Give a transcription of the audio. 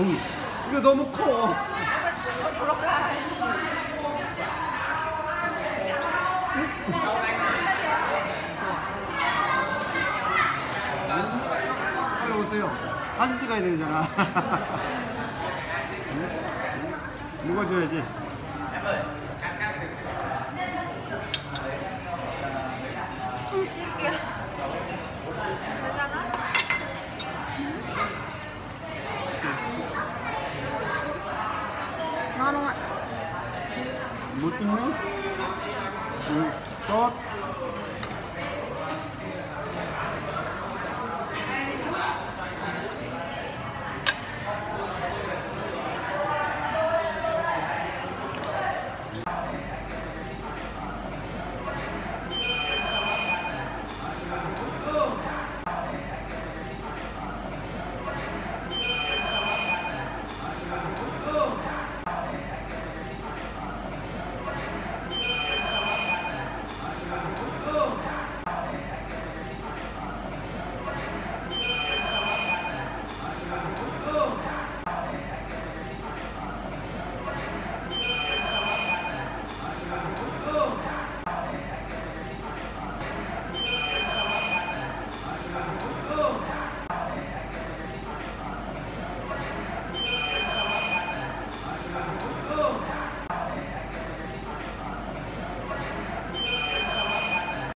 어이. 이거 너무 커. 빨리 오세요. 사진 찍어야 되잖아. 누가 줘야지. 응. butuh ni. Hmm. Tot.